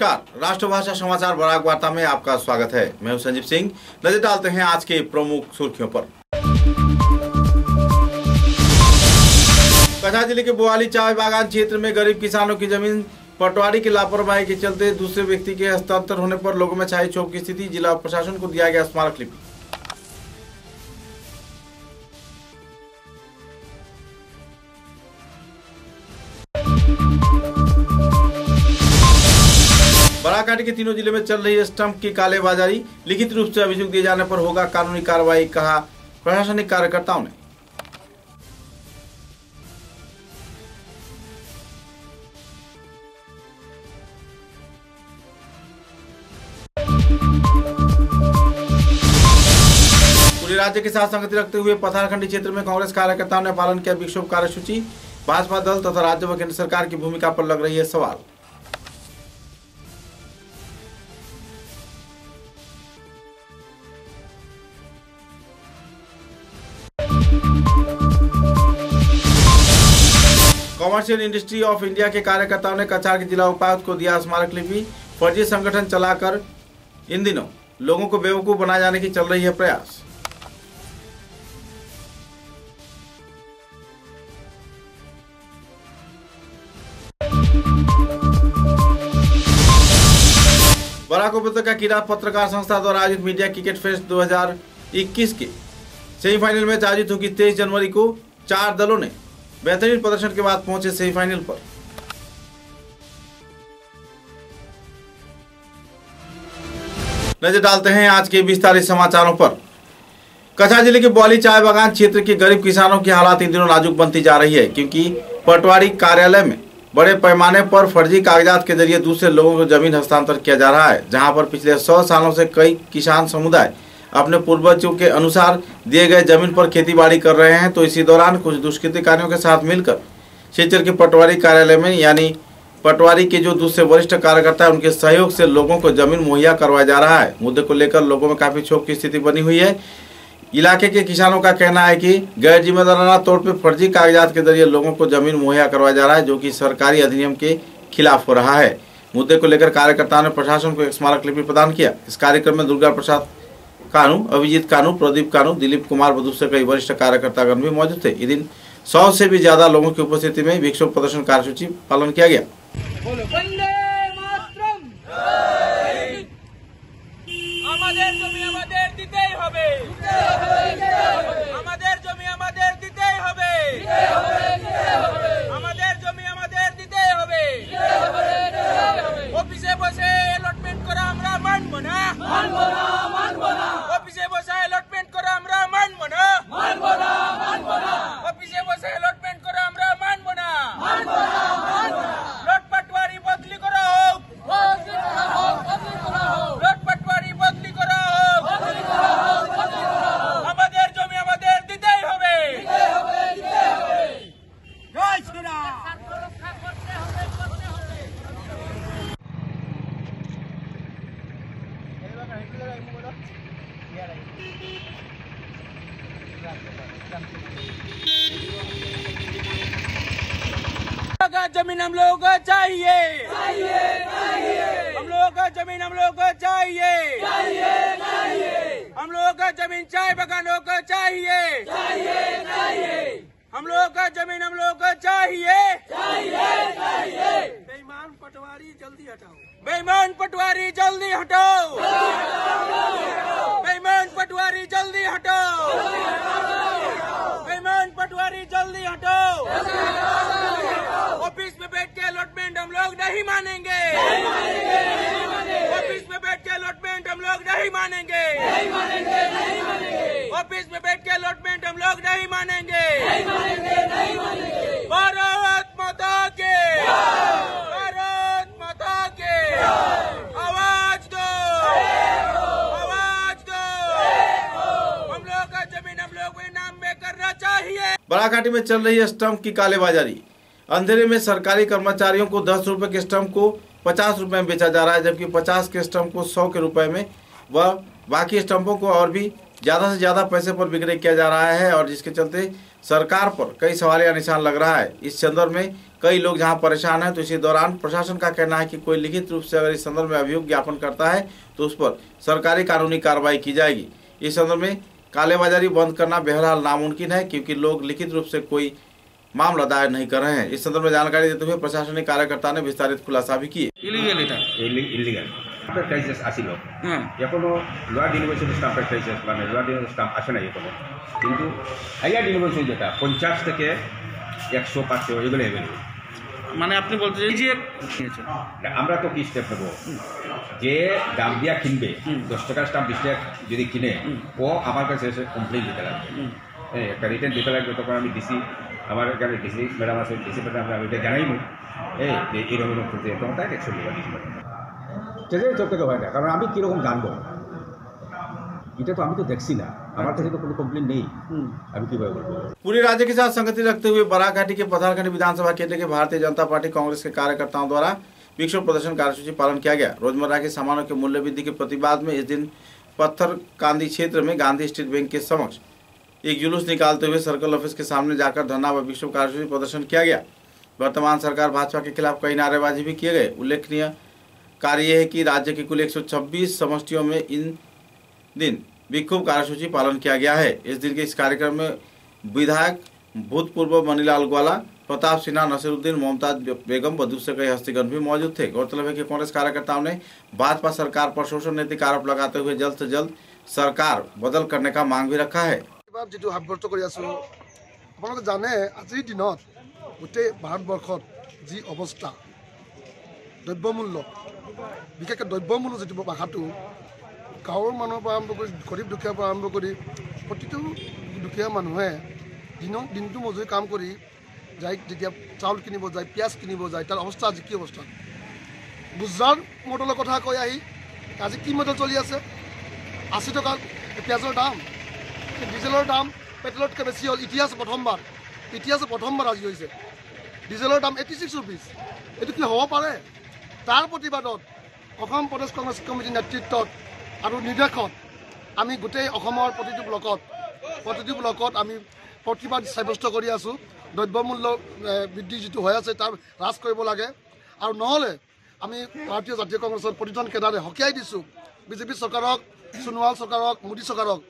नमस्कार। राष्ट्रभाषा समाचार बराक वार्ता में आपका स्वागत है। मैं हूँ संजीव सिंह। नज़र डालते हैं आज के प्रमुख सुर्खियों पर। कछा ज़िले के बुआली चाय बागान क्षेत्र में गरीब किसानों की ज़मीन पटवारी की लापरवाही के चलते दूसरे व्यक्ति के हस्तांतर होने पर लोगों में छाई क्षोभ की स्थिति। जिला प्रशासन को दिया गया स्मारक लिपि। बराकाटी के तीनों ज़िले में चल रही स्टंप की कालेबाजारी, लिखित रूप से अभियोग दिए जाने पर होगा कानूनी कार्रवाई, कहा प्रशासनिक कार्यकर्ताओं ने। पूरे राज्य के साथ संगति रखते हुए पथारखंडी क्षेत्र में कांग्रेस कार्यकर्ताओं ने पालन किया विक्षोभ कार्यसूची। भाजपा दल तथा राज्य व केंद्र सरकार की भूमिका पर लग रही है सवाल। कॉमर्शियल इंडस्ट्री ऑफ़ इंडिया के कार्यकर्ताओं ने कचार के जिला उपायुक्त को दिया स्मारक लिपि। फर्जी संगठन चलाकर इन दिनों लोगों को बेवकूफ़ बनाए जाने की चल रही है प्रयास। बराक उपत्यका क्रीड़ा पत्रकार संस्था द्वारा आयोजित मीडिया क्रिकेट फेस्ट 2021 के सेमीफाइनल मैच आयोजित होगी तेईस जनवरी को। चार दलों ने बेहतरीन प्रदर्शन के बाद पहुँचे सेमीफाइनल पर। नज़र डालते हैं आज के विस्तारित समाचारों पर। कछा ज़िले के बौली चाय बागान क्षेत्र के गरीब किसानों की हालात इन दिनों नाजुक बनती जा रही है, क्योंकि पटवारी कार्यालय में बड़े पैमाने पर फर्जी कागजात के ज़रिए दूसरे लोगों को ज़मीन हस्तांतर किया जा रहा है, जहाँ पर पिछले सौ सालों से कई किसान समुदाय अपने पूर्वजों के अनुसार दिए गए ज़मीन पर खेती बाड़ी कर रहे हैं तो इसी दौरान कुछ दुष्कृतिकारियों के साथ मिलकर क्षेत्र के पटवारी कार्यालय में, यानी पटवारी के जो दूसरे वरिष्ठ कार्यकर्ता है, उनके सहयोग से लोगों को ज़मीन मुहैया करवाया जा रहा है। मुद्दे को लेकर लोगों में काफ़ी क्षोभ की स्थिति बनी हुई है। इलाके के किसानों का कहना है कि गैर जिम्मेदाराना तौर पर फर्जी कागजात के ज़रिए लोगों को ज़मीन मुहैया करवाया जा रहा है, जो कि सरकारी अधिनियम के खिलाफ हो रहा है। मुद्दे को लेकर कार्यकर्ताओं ने प्रशासन को एक स्मारक लिपि प्रदान किया। इस कार्यक्रम में दुर्गा प्रसाद कानू अभिजीत कानू प्रदीप कानू दिलीप कुमार व दूसरे कई वरिष्ठ कार्यकर्तागण भी मौजूद थे इस दिन सौ से भी ज्यादा लोगों की उपस्थिति में विक्षोभ प्रदर्शन कार्यसूची पालन किया गया বন্দে মাতরম আমাদের জমি আমাদের দিতেই হবে আমরা মানব না অফিসে বসে অ্যালটমেন্ট করা আমরা মানব না অফিসে ज़मीन हम लोगों को चाहिए। हम लोगों का ज़मीन हम लोगों को चाहिए। हम लोगों का ज़मीन चाय बगानों को चाहिए। हम लोगों का ज़मीन हम लोगों को चाहिए। बेईमान पटवारी, जल्दी हटाओ। बेईमान पटवारी, जल्दी हटाओ। बेईमान पटवारी, जल्दी हटाओ। ऑफ़िस में बैठ के अलॉटमेंट हम लोग नहीं मानेंगे। ऑफ़िस में बैठ के अलॉटमेंट हम लोग नहीं मानेंगे। ऑफ़िस में बैठ के अलॉटमेंट हम लोग नहीं मानेंगे भारत माता के भारत माता के आवाज़ दो आवाज़ दो हम लोग का ज़मीन हम लोग को इनाम में करना बराघाटी में चल रही स्टंप की कालेबाजारी अंधेरे में सरकारी कर्मचारियों को दस रुपए के स्टंप को पचास रुपए में बेचा जा रहा है, जबकि पचास के स्टंप को सौ के रुपए में व बाकी स्टंपों को और भी ज़्यादा से ज़्यादा पैसे पर विक्रय किया जा रहा है और जिसके चलते सरकार पर कई सवाल या निशान लग रहा है। इस संदर्भ में कई लोग जहाँ परेशान हैं तो इसी दौरान प्रशासन का कहना है कि कोई लिखित रूप से अगर इस संदर्भ में अभियोग ज्ञापन करता है तो उस पर सरकारी कानूनी कार्रवाई की जाएगी। इस संदर्भ में कालेबाजारी बंद करना बेहलाल नामुमकिन है क्योंकि लोग लिखित रूप से कोई मामला दायर नहीं कर रहे हैं इस संदर्भ में जानकारी देते हुए प्रशासनिक कार्यकर्ता ने विस्तारित खुलासा भी किए ইলিগেল এটা ইলিগাল স্টাম্পের ক্রাইসিস আসিল হ্যাঁ এখনো লোয়ার ইউনিভার্সিটি স্টাম্পের ক্রাইসিস মানে লোয়ার ইউনিভার্সিটি স্টাম্প আসে নাই এখনো কিন্তু হাইয়ার ইউনিভার্সিটি যেটা পঞ্চাশ থেকে একশো পাঁচশো এগুলো অ্যাভেলেবল মানে আপনি বলতে চাই যে আমরা তো কি স্টেপ নেব? যে দাম দিয়া কিনবে হুম। দশ টাকার স্টাম্প বিশ টাকা যদি কিনে। ও আমার কাছে এসে কমপ্লেন দিতে লাগবে। হুম। হ্যাঁ একটা রিটার্ন দিতে লাগবে তখন আমি ডিসি আমার এখানে ডিসি ম্যাডাম আছে ডিসি ম্যাডাম আমি এটা জানাইনি এই যে এরকম এরকম করতে তখন তাই একশো টাকা ডিসি ম্যাডাম সেটাই চোখ থেকে হয় না কারণ আমি কীরকম জানব? এটা তো আমি তো দেখছি না। हम्म। पूरे राज्य के साथ संगति रखते हुए बराघाटी के पथारखंड विधानसभा केंद्र के भारतीय जनता पार्टी कांग्रेस के कार्यकर्ताओं द्वारा विक्षोभ प्रदर्शन कार्यसूची पालन किया गया। रोज़मर्रा के सामानों के मूल्य वृद्धि के प्रतिवाद में इस दिन पत्थर कांदी क्षेत्र में गांधी स्टेट बैंक के समक्ष एक जुलूस निकालते हुए सर्कल ऑफ़िस के सामने जाकर धरना व विक्षोभ कार्यसूची प्रदर्शन किया गया। वर्तमान सरकार भाजपा के खिलाफ कई नारेबाजी भी किए गए। उल्लेखनीय कार्य है कि राज्य के कुल एक समष्टियों में इन दिन विक्षोभ कार्यसूची पालन किया गया है इस दिन के इस कार्यक्रम में विधायक भूतपूर्व मनीलाल ग्वाला प्रताप सिन्हा नसीरुद्दीन मोमताज बेगम व दूसरे कई हस्तीगण भी मौजूद थे गौरतलब है कि कांग्रेस कार्यकर्ताओं ने भाजपा सरकार पर शोषण नीति का आरोप लगाते हुए जल्द से जल्द सरकार बदल करने का मांग भी रखा है এইবাৰ যিটো সাব্যস্ত কৰি আছোঁ আপোনালোকে জানে আজিৰ দিনত গোটেই ভাৰতবৰ্ষত যি অৱস্থা দ্ৰব্যমূল্য বিশেষকৈ দ্ৰব্যমূল্য যিটো ভাষাটো গাঁৱৰ মানুহৰ পৰা আৰম্ভ কৰি গৰীব দুখীয়াৰ পৰা আৰম্ভ কৰি প্ৰতিটো দুখীয়া মানুহে দিনত দিনটো মজুৰি কাম কৰি যায় যেতিয়া চাউল কিনিব যায় পিঁয়াজ কিনিব যায় তাৰ অৱস্থা আজি কি অৱস্থা? গুজৰাট মডেলৰ কথা কৈ আহি আজি কি মডেল চলি আছে? আশী টকা পিঁয়াজৰ দাম ডিজেলৰ দাম পেট্ৰলতকৈ বেছি হ'ল ইতিহাস প্ৰথমবাৰ ইতিহাস প্ৰথমবাৰ আজি হৈছে। ডিজেলৰ দাম এইটি ছিক্স ৰুপিজ এইটো কি হ'ব পাৰে? তাৰ প্ৰতিবাদত অসম প্ৰদেশ কংগ্ৰেছ কমিটিৰ নেতৃত্বত আৰু নিৰ্দেশত আমি গোটেই অসমৰ প্ৰতিটো ব্লকত প্ৰতিটো ব্লকত আমি প্ৰতিবাদ সাব্যস্ত কৰি আছোঁ। দ্ৰব্যমূল্য বৃদ্ধি যিটো হৈ আছে তাৰ হ্ৰাস কৰিব লাগে। আৰু নহ'লে আমি ভাৰতীয় জাতীয় কংগ্ৰেছৰ প্ৰতিজন কেডাৰে সকীয়াই দিছোঁ। বিজেপি চৰকাৰক সোণোৱাল চৰকাৰক মোদী চৰকাৰক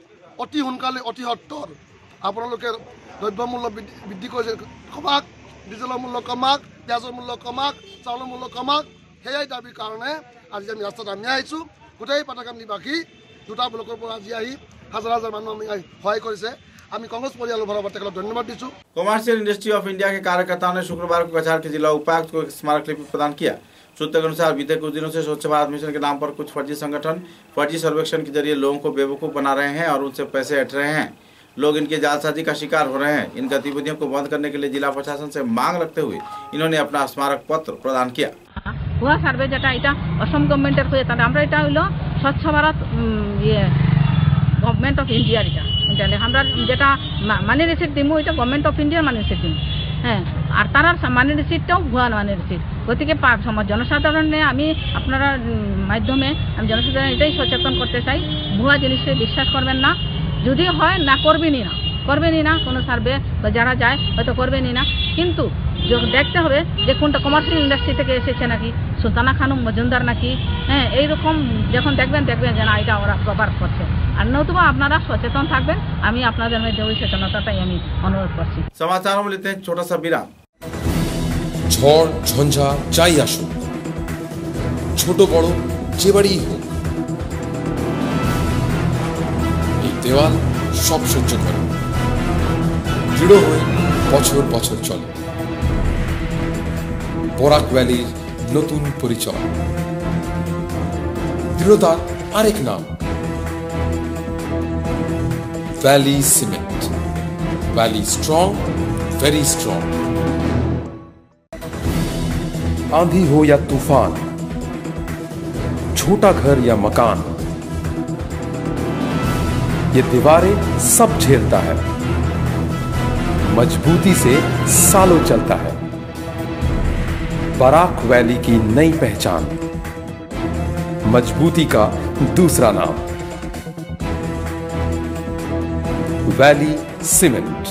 অতি সোনকালে অতি সত্তৰ। আপোনালোকে দ্ৰব্যমূল্য বৃদ্ধি বৃদ্ধি কৰিছে কমাক ডিজেলৰ মূল্য কমাক পিঁয়াজৰ মূল্য কমাক চাউলৰ মূল্য কমাক সেয়াই দাবীৰ কাৰণে আজি আমি ৰাস্তাত নামি আহিছোঁ। গোটেই পাটাকাম নিবাসী দুটা ব্লকৰ পৰা আজি আহি হাজাৰ হাজাৰ মানুহ আমি আহি সহায় কৰিছে আমি কংগ্ৰেছ পৰিয়ালৰ ফালৰ পৰা তেখেতক ধন্যবাদ দিছোঁ कॉमर्शियल इंडस्ट्री ऑफ इंडिया के कार्यकर्ताओं ने शुक्रवार को कछार के जिला उपायुक्त को एक स्मारक लिपि प्रदान किया सूत्र के अनुसार बीते कुछ दिनों से स्वच्छ भारत मिशन के नाम पर कुछ फर्जी संगठन फर्जी सर्वेक्षण के जरिए लोगों को बेवकूफ बना रहे हैं और उनसे पैसे हट रहे हैं लोग इनके जालसाजी का शिकार हो रहे हैं इन गतिविधियों को बंद करने के लिए जिला प्रशासन से मांग रखते हुए इन्होंने अपना स्मारक पत्र प्रदान किया ভুয়া সার্ভে যেটা, এটা অসম গভর্নমেন্টের হয়ে, তাহলে আমরা এটা হইল স্বচ্ছ ভারত ইয়ে গভর্নমেন্ট অফ ইন্ডিয়ার এটা। বুঝলে আমরা যেটা মানি রিসিট দিমু এটা গভর্নমেন্ট অফ ইন্ডিয়ার মানি রিসিট দিমু। হ্যাঁ আর তার মানি রিসিটটাও ভুয়া মানি রিসিট গতিকে জনসাধারণে আমি আপনারা মাধ্যমে আমি জনসাধারণ এটাই সচেতন করতে চাই, ভুয়া জিনিসে বিশ্বাস করবেন না। যদি হয়, না, করবেনই না। করবেনই না কোনো সার্ভে, বা যারা যায়, হয়তো করবেনই না। কিন্তু দেখতে হবে যে কোনটা কমার্শিয়াল ইন্ডাস্ট্রি থেকে এসেছে নাকি সুলতানা খানম মজুমদার নাকি হ্যাঁ এইরকম যখন দেখবেন দেখবেন যে না এটা ওরা প্রবার করছে। আর নতুবা আপনারা সচেতন থাকবেন আমি আপনাদের মধ্যে ওই সচেতনতাটাই আমি অনুরোধ করছি। সমাচার বলিতে ছোট সা বিরাম ঝড় ঝঞ্ঝা যাই আসুক ছোট বড় যে বাড়ি হোক এই দেওয়াল সব সহ্য করে। দৃঢ় হয়ে বছর বছর চলে। বরাক ভ্যালির নতুন পরিচয় দৃঢ়তার আরেক নাম valley cement valley strong very strong आंधी हो या तूफान छोटा घर या मकान ये दीवारें सब झेलता है मजबूती से सालों चलता है बराक वैली की नई पहचान। मजबूती का दूसरा नाम। Valley cement.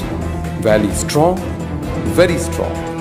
Valley strong very strong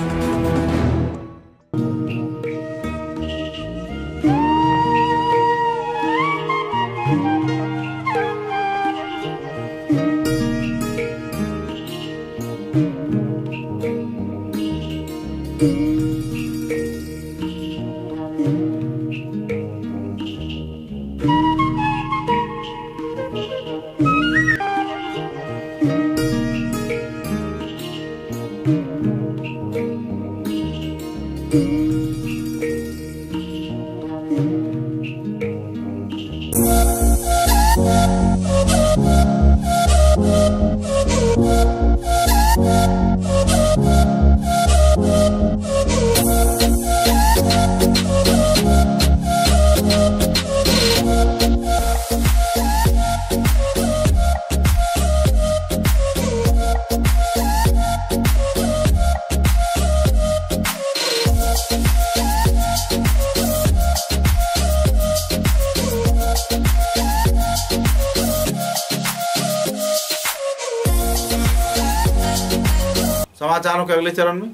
समाचारों के अगले चरण में।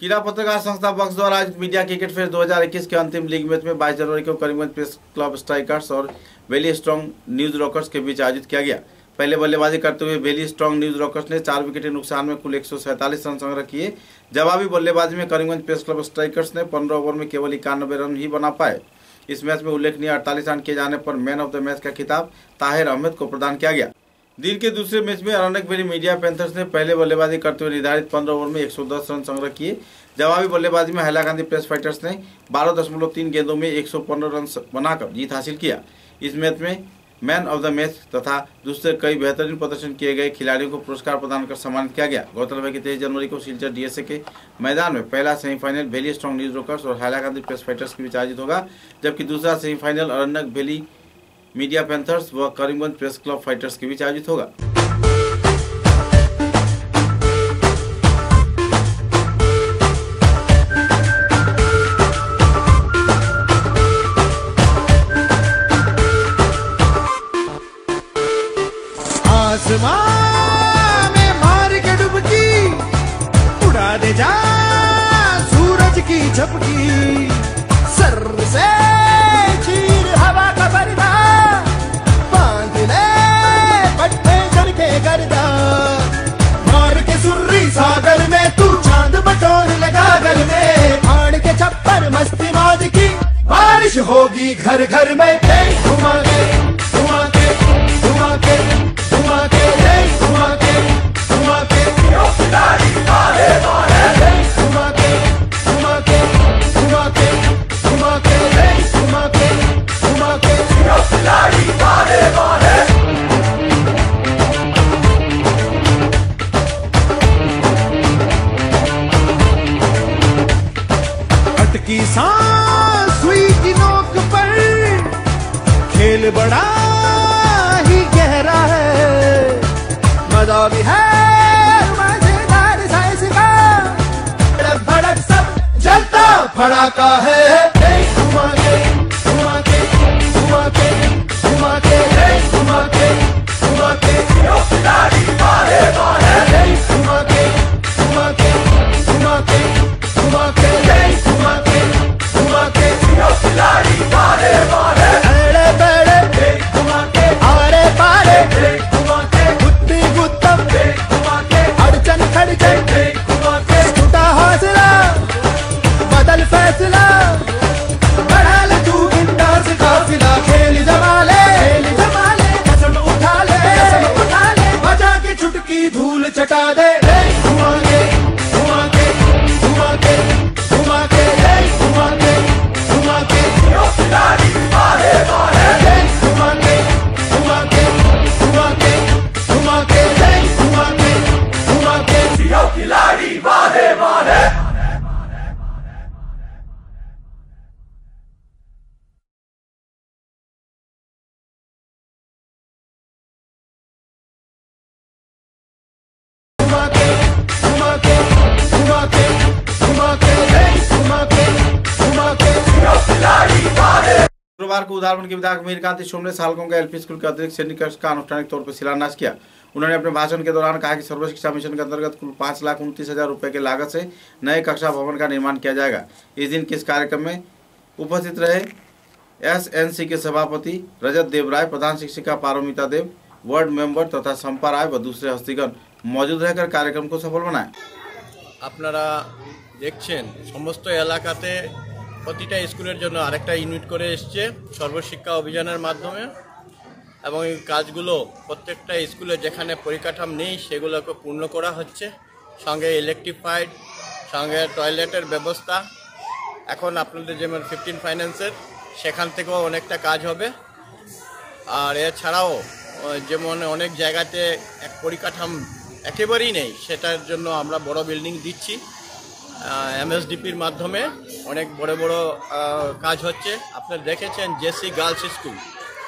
किला पत्रकार संस्था बक्स द्वारा आज मीडिया क्रिकेट फेस्ट 2021 के अंतिम लीग मैच में 22 जनवरी को करीमगंज प्रेस क्लब स्ट्राइकर्स और वेली स्ट्रॉन्ग न्यूज़ रॉकर्स के बीच आयोजित किया गया। पहले बल्लेबाजी करते हुए वेली स्ट्रॉन्ग न्यूज़ रॉकर्स ने चार विकेट के नुकसान में कुल एक रन संग्रह किए। जवाबी बल्लेबाजी में करीमगंज प्रेस क्लब स्ट्राइकर्स ने पंद्रह ओवर में केवल इक्यानबे रन ही बना पाए। इस मैच में उल्लेखनीय अड़तालीस रन किए जाने पर मैन ऑफ़ द मैच का खिताब ताहिर अहमद को प्रदान किया गया। दिन के दूसरे मैच में अरनक वेली मीडिया पैंथर्स ने पहले बल्लेबाजी करते हुए निर्धारित 15 ओवर में 110 रन संग्रह किए। जवाबी बल्लेबाजी में हैलाकांदी प्रेस फाइटर्स ने 12.3 गेंदों में 115 रन बनाकर जीत हासिल किया। इस मैच में मैन ऑफ़ द मैच तथा दूसरे कई बेहतरीन प्रदर्शन किए गए खिलाड़ियों को पुरस्कार प्रदान कर सम्मानित किया गया। गौरतलब है कि तेईस जनवरी को सिलचर डीएसए के मैदान में पहला semifinal valley strong news rockers और हैलाकांदी प्रेस फाइटर्स के बीच आयोजित होगा, जबकि दूसरा सेमीफाइनल अरनक वेली मीडिया पैंथर्स व करीमगंज प्रेस क्लब फाइटर्स के बीच आयोजित होगा। में मार के डुबकी, उड़ा दे जा, सूरज की झपकी। होगी घर घर में के हे, घुमा के घुमा के शुरुआत शुक्रवार को उदाहरण के विधायक मीरकांति सोम ने सालकों का एलपी स्कूल के अतिरिक्त श्रेणी कक्ष का आनुष्ठानिक तौर पर शिलान्यास किया उन्होंने अपने भाषण के दौरान कहा कि सर्व शिक्षा मिशन के अंतर्गत कुल पाँच लाख उनतीस हजार रुपये की लागत से नए कक्षा भवन का निर्माण किया जाएगा इस दिन के इस कार्यक्रम में उपस्थित रहे एसएनसी के सभापति रजत देवराय प्रधान शिक्षिका पारोमिता देव वार्ड मेंबर तथा संपा राय व दूसरे हस्तीगण मौजूद रहकर कार्यक्रम को सफल बनाए আপনারা দেখছেন সমস্ত এলাকাতে প্রতিটা স্কুলের জন্য আরেকটা ইউনিট করে এসছে সর্বশিক্ষা অভিযানের মাধ্যমে। এবং এই কাজগুলো প্রত্যেকটা স্কুলে যেখানে পরিকাঠাম নেই, সেগুলোকে পূর্ণ করা হচ্ছে। সঙ্গে ইলেকট্রিফাইড সঙ্গে টয়লেটের ব্যবস্থা। এখন আপনাদের যেমন ফিফটিন ফাইন্যান্সের সেখান থেকেও অনেকটা কাজ হবে। আর এছাড়াও যেমন অনেক জায়গাতে এক পরিকাঠাম একেবারেই নেই, সেটার জন্য আমরা বড় বিল্ডিং দিচ্ছি। এমএসডিপির মাধ্যমে অনেক বড় বড় কাজ হচ্ছে। আপনারা দেখেছেন JC girls school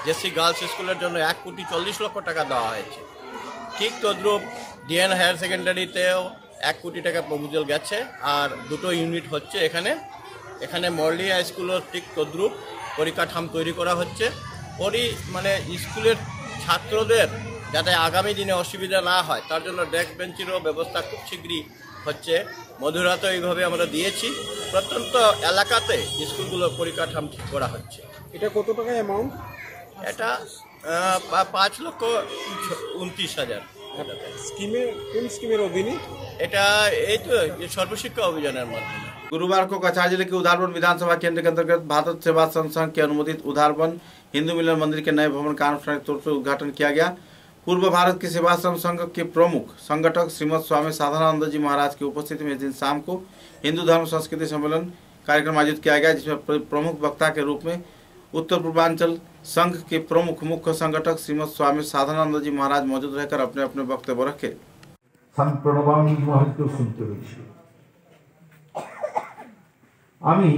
JC girls স্কুলের জন্য এক কোটি চল্লিশ লক্ষ টাকা দেওয়া হয়েছে। ঠিক তদ্রুপ ডিএন হায়ার সেকেন্ডারিতেও এক কোটি টাকা প্রপোজাল গেছে। আর দুটো ইউনিট হচ্ছে এখানে। এখানে মরলি হাই স্কুলও ঠিক তদ্রুপ পরিকাঠাম তৈরি করা হচ্ছে। পরি মানে স্কুলের ছাত্রদের যাতে আগামী দিনে অসুবিধা না হয়, তার জন্য ডেস্ক বেঞ্চেরও ব্যবস্থা খুব শীঘ্রই হচ্ছে। মধুরাতে এইভাবে আমরা দিয়েছি প্রত্যন্ত এলাকাতে স্কুলগুলোর পরিকাঠাম ঠিক করা হচ্ছে এটা কত টাকা অ্যামাউন্ট এটা আহ, পা- পাঁচ লক্ষ উনত্রিশ হাজার স্কিমে কোন স্কিমের অধীনে এটা এই তো এই সর্বশিক্ষা অভিযানের মাধ্যমে गुरुवार को कछार जिले के उधारवन विधानसभा केंद्र के अंतर्गत भारत सेवा संघ संघ के अनुमोदित उधारवन हिंदू मिलन मंदिर के नए भवन का आनुष्ठानिक तौर पर उद्घाटन किया गया पूर्व भारत के सेवाश्रम संघ के प्रमुख संगठक श्रीमद स्वामी साधनानंद जी महाराज की उपस्थिति में इस दिन शाम को हिंदू धर्म संस्कृति सम्मेलन कार्यक्रम आयोजित किया गया जिसमें प्र- प्रमुख वक्ता के रूप में उत्तर पूर्वांचल संघ के प्रमुख मुख्य संगठक श्रीमद स्वामी साधनानंद जी महाराज मौजूद रहकर अपने अपने वक्तव्य रखे স্বামী প্রণবানন্দ মহারাজকেও শুনতে হয়েছিল আমি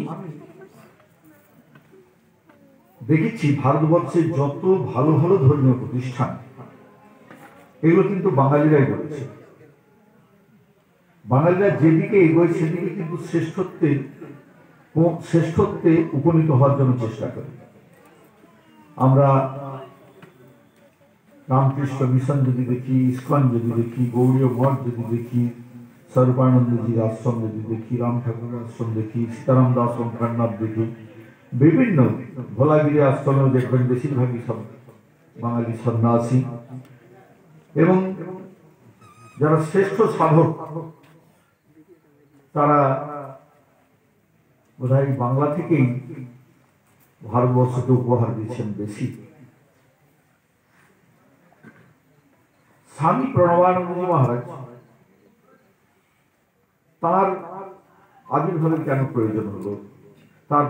দেখেছি ভারতবর্ষের যত ভালো ভালো ধর্মীয় প্রতিষ্ঠান এগুলো কিন্তু বাঙালিরাই করেছে। বাঙালিরা যেদিকে এগোয়, সেদিকে কিন্তু শ্রেষ্ঠত্বে শ্রেষ্ঠত্বে উপনীত হওয়ার জন্য চেষ্টা করি। আমরা রামকৃষ্ণ মিশন যদি দেখি, ইস্কন যদি দেখি, গৌরীয় মঠ যদি দেখি স্বরূপানন্দজির আশ্রম যদি দেখি, রাম ঠাকুরের আশ্রম দেখি, সীতারাম দাস ওঙ্কারনাথ দেখি, বিভিন্ন ভোলাগিরি আশ্রমেও দেখবেন বেশিরভাগই সব বাঙালি সন্ন্যাসী। এবং যারা শ্রেষ্ঠ সাধক, তারা বোধহয় বাংলা থেকেই ভারতবর্ষকে উপহার দিচ্ছেন বেশি। স্বামী প্রণবানন্দজি মহারাজ, তার আবির্ভাবের কেন প্রয়োজন হলো? তার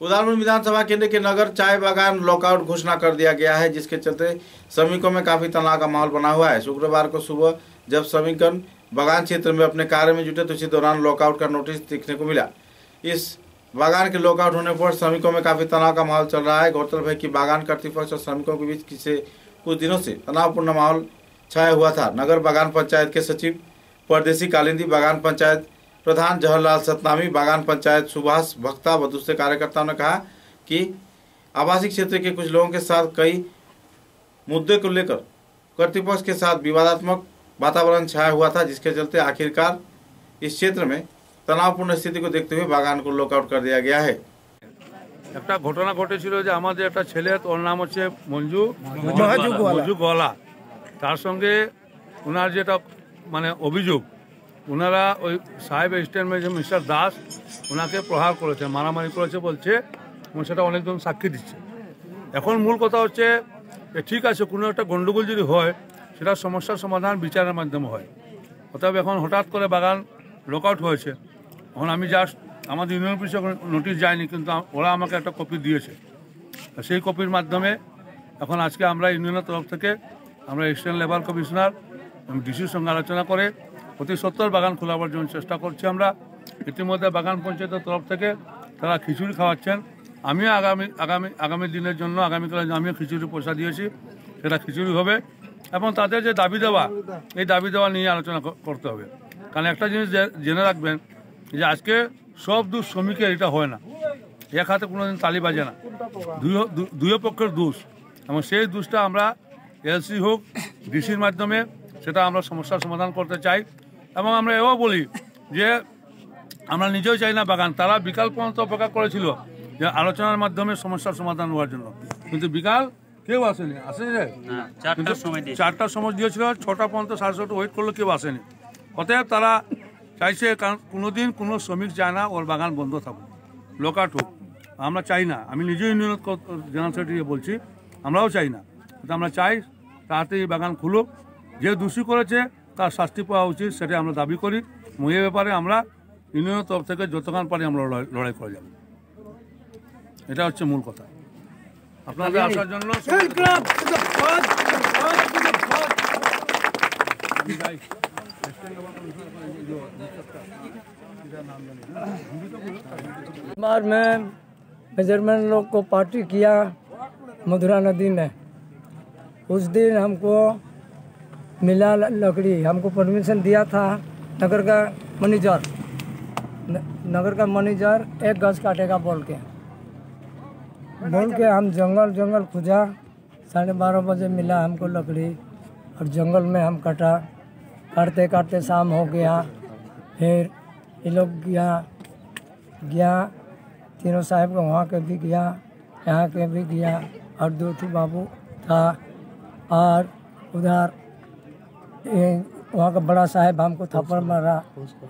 उदाहरण विधानसभा केंद्र के नगर चाय बागान लॉकआउट घोषणा कर दिया गया है, जिसके चलते श्रमिकों में काफ़ी तनाव का माहौल बना हुआ है। शुक्रवार को सुबह जब श्रमिकगण बागान क्षेत्र में अपने कार्य में जुटे तो इसी दौरान लॉकआउट का नोटिस देखने को मिला। इस बागान के लॉकआउट होने पर श्रमिकों में काफ़ी तनाव का माहौल चल रहा है। गौरतलब है कि बागान कर्तृपक्ष और श्रमिकों के बीच किसे कुछ दिनों से तनावपूर्ण माहौल छाया हुआ था। नगर बागान पंचायत के सचिव परदेसी कालिंदी बागान पंचायत प्रधान जवाहरलाल सतनामी बागान पंचायत सुभाष भक्ता व दूसरे कार्यकर्ताओं ने कहा कि आवासीय क्षेत्र के कुछ लोगों के साथ कई मुद्दे को लेकर कर्तृपक्ष के साथ विवादात्मक वातावरण छाया हुआ था जिसके चलते आखिरकार इस क्षेत्र में तनावपूर्ण स्थिति को देखते हुए बागान को लॉकआउट कर दिया गया है একটা ঘটনা ঘটেছিল যে আমাদের একটা ছেলে ওর নাম হচ্ছে মঞ্জু মহাজু গোয়ালা। মঞ্জু গোয়ালা তার সঙ্গে ওনার যেটা মানে অভিযোগ ওনারা ওই সাহেব স্ট্যান্ড যে মিস্টার দাস ওনাকে প্রহার করেছে, মারামারি করেছে বলছে, এবং সেটা অনেকজন সাক্ষী দিচ্ছে। এখন মূল কথা হচ্ছে যে, ঠিক আছে, কোনো একটা গণ্ডগোল যদি হয়, সেটা সমস্যার সমাধান বিচারের মাধ্যমে হয়। অতএব এখন হঠাৎ করে বাগান লকআউট হয়েছে। এখন আমি জাস্ট আমাদের ইউনিয়ন অফিসে নোটিশ যায়নি, কিন্তু ওরা আমাকে একটা কপি দিয়েছে। সেই কপির মাধ্যমে এখন আজকে আমরা ইউনিয়নের তরফ থেকে আমরা এক্সটেন্ট লেবার কমিশনার ডিসির সঙ্গে আলোচনা করে অতি সত্তর বাগান খোলাবার জন্য চেষ্টা করছি আমরা। ইতিমধ্যে বাগান পঞ্চায়েতের তরফ থেকে তারা খিচুড়ি খাওয়াচ্ছেন। আমিও আগামী আগামী আগামী দিনের জন্য, আগামীকালে আমিও খিচুড়ি পয়সা দিয়েছি। সেটা খিচুড়ি হবে। এবং তাদের যে দাবি দেওয়া, এই দাবি দেওয়া নিয়ে আলোচনা করতে হবে। কারণ একটা জিনিস জেনে রাখবেন যে আজকে সব দূর শ্রমিকের, এটা হয় না। এক হাতে কোনোদিন তালি বাজে না। দুই দুই পক্ষের দোষ। এবং সেই দোষটা আমরা এলসি হোক, ডিসির মাধ্যমে সেটা আমরা সমস্যার সমাধান করতে চাই। এবং আমরা এও বলি যে আমরা নিজেও চাই না বাগান। তারা বিকাল পর্যন্ত অপেক্ষা করেছিল যে আলোচনার মাধ্যমে সমস্যার সমাধান হওয়ার জন্য। কিন্তু বিকাল কেউ আসেনি। আসেনি রে? চারটার সময় দিয়েছিল ছটা পর্যন্ত সাড়ে ছটা ওয়েট করলে কেউ আসেনি। অতএব তারা চাইছে কারণ কোনোদিন কোনো শ্রমিক যায় না ওর বাগান বন্ধ থাকুক। লোকাট। হোক আমরা চাই না। আমি নিজেই ইউনিয়ন জেনারেল সেক্রেটারি বলছি আমরাও চাই না। কিন্তু আমরা চাই তাড়াতাড়ি বাগান খুলুক। যে দোষী করেছে তার শাস্তি পাওয়া উচিত সেটা আমরা দাবি করি এবং এ ব্যাপারে আমরা ইউনিয়নের তরফ থেকে যতক্ষণ পারি আমরা লড়াই- লড়াই করে যাব এটা হচ্ছে মূল কথা আপনাদের আসার জন্য बार में मेजरमेंट लोग को पार्टी किया मधुरा नदी में उस दिन हमको मिला लकड़ी। हमको परमिशन दिया था नगर का मैनेजर नगर का मैनेजर एक गज काटेगा बोल के। बोल के हम जंगल जंगल खुजा। साढ़े बारह बजे मिला हमको लकड़ी और जंगल में हम कटा। काटते काटते शाम हो गया। फिर ये लोग गया। गया। तीनों साहब का वहाँ के भी गया। यहाँ के भी गया। और दो बाबू था। और उधर ये वहाँ का बड़ा साहब हमको थप्पड़ मारा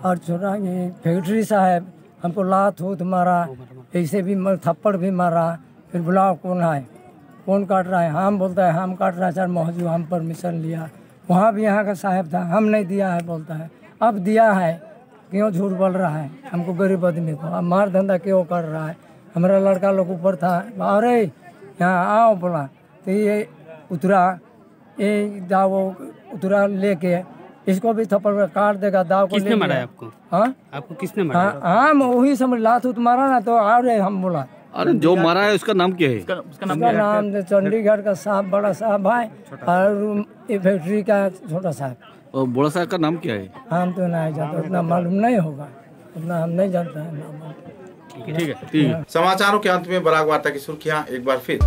और छोटा ये फैक्ट्री साहब हमको लात हूत मारा ऐसे भी थप्पड़ भी मारा फिर बुलाओ कौन है कौन काट रहा है? हम बोलता है हम काट रहा है सर मौजूद हम परमिशन लिया। वहाँ भी यहाँ का साहब था हम नहीं दिया है बोलता है। अब दिया है क्यों झूठ बोल रहा है? हमको गरीब आदमी को अब मार धंधा क्यों कर रहा है? हमारा लड़का लोग ऊपर था अरे यहाँ आओ बोला। तो ये उतरा ये दाव उतरा लेके इसको भी थप्पड़ काट देगा दाव को किसने मारा आपको? हाँ? आपको किसने मारा हाँ हाँ? वही समझ लात उत मारा ना तो आ रहे हम बोला। अरे जो मारा है उसका नाम क्या है? उसका नाम तो चंडीगढ़ का साहब बड़ा साहब है और फैक्ट्री का छोटा साहब। और बड़ा साहब का नाम क्या है? हम तो नहीं जानते उतना मालूम नहीं होगा। उतना हम नहीं जानते हैं ठीक है। ठीक है। समाचारों के अंत में बराग वार्ता की सुर्खियाँ एक बार फिर।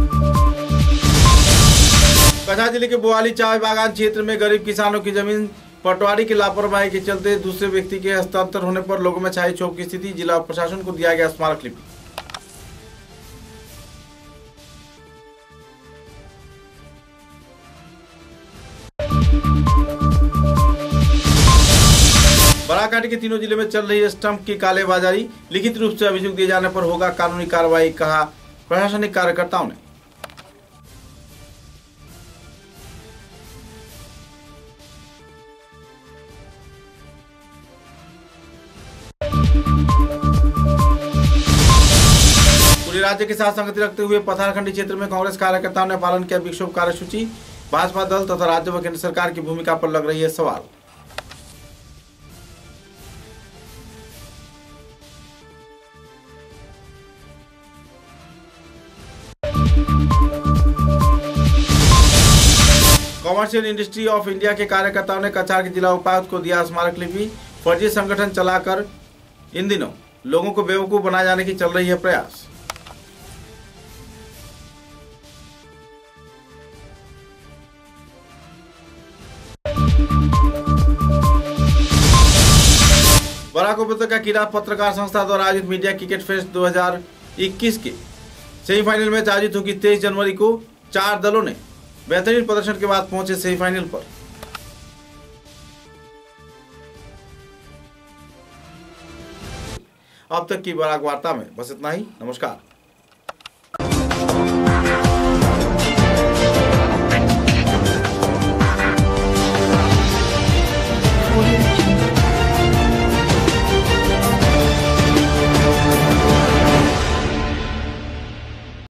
कछा ज़िले के बोआली चाय बागान क्षेत्र में गरीब किसानों की ज़मीन पटवारी की लापरवाही के चलते दूसरे व्यक्ति के हस्तांतर होने पर लोगों में छाई क्षोभ की स्थिति। जिला प्रशासन को दिया गया स्मारक लिपि। बराकाटी के तीनों ज़िले में चल रही स्टंप की कालेबाजारी लिखित रूप से अभियोग दिए जाने पर होगा कानूनी कार्रवाई, कहा प्रशासनिक कार्यकर्ताओं ने। राज्य के साथ संगति रखते हुए पथारखंडी क्षेत्र में कांग्रेस कार्यकर्ताओं ने पालन किया विक्षोभ कार्यसूची। भाजपा दल तथा राज्य व केंद्र सरकार की भूमिका पर लग रही है सवाल। कॉमर्शियल इंडस्ट्री ऑफ़ इंडिया के कार्यकर्ताओं ने कचार के जिला उपायुक्त को दिया स्मारक लिपि। फर्जी संगठन चलाकर इन दिनों लोगों को बेवकूफ़ बनाए जाने की चल रही है प्रयास। बराक उपत्यका क्रीड़ा पत्रकार संस्था द्वारा आयोजित मीडिया क्रिकेट फेस्ट 2021 के सेमीफाइनल मैच आयोजित होगी तेईस जनवरी को चार दलों ने। बेहतरीन प्रदर्शन के बाद पहुँचे सेमीफाइनल पर। अब तक की बराक वार्ता में बस इतना ही। नमस्कार।